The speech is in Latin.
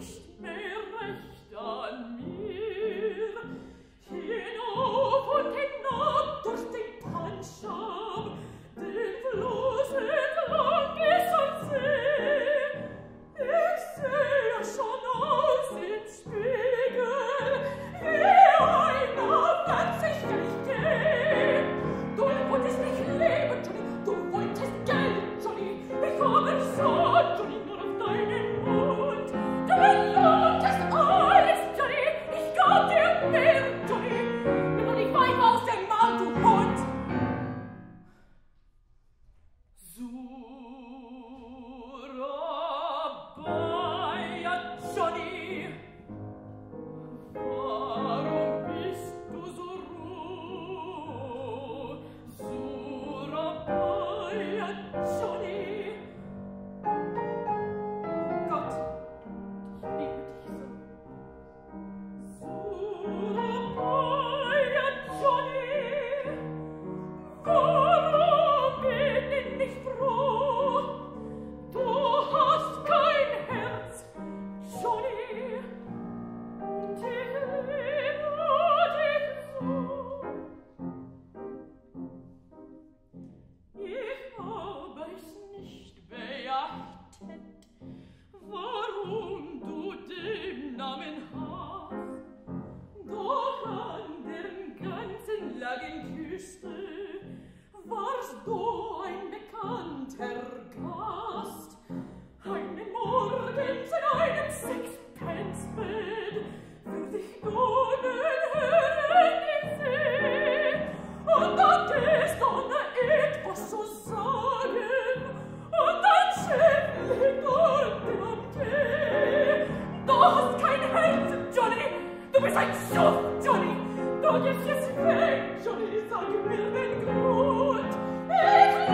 perished. 哎呀兄弟 Come sei soffioli? Doch jetzt ist es weg, schon ist es auch gut. Ich